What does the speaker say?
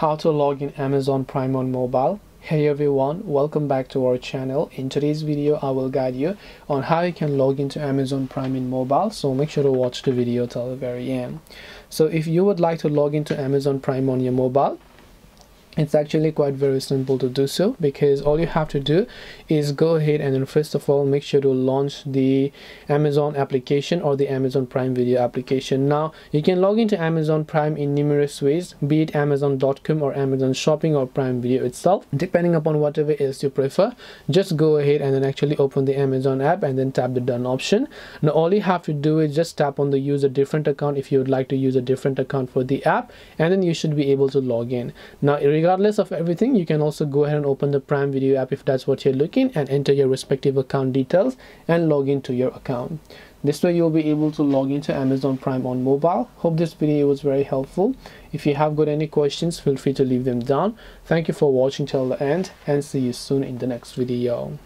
how to log in Amazon Prime on mobile. Hey everyone, welcome back to our channel. In today's video, I will guide you on how you can log into Amazon Prime in mobile. So make sure to watch the video till the very end. So if you would like to log into Amazon Prime on your mobile, it's actually quite very simple to do so because all you have to do is go ahead and then first of all make sure to launch the amazon application or the amazon prime video application. Now you can log into amazon prime in numerous ways be it amazon.com or amazon shopping or prime video itself. Depending upon whatever else you prefer just go ahead and then actually open the amazon app and then tap the done option. Now all you have to do is just tap on the use a different account if you would like to use a different account for the app and then you should be able to log in. Now regardless of everything you can also go ahead and open the prime video app if that's what you're looking and enter your respective account details and log into your account. This way you'll be able to log into amazon prime on mobile. Hope this video was very helpful. If you have got any questions feel free to leave them down. Thank you for watching till the end and see you soon in the next video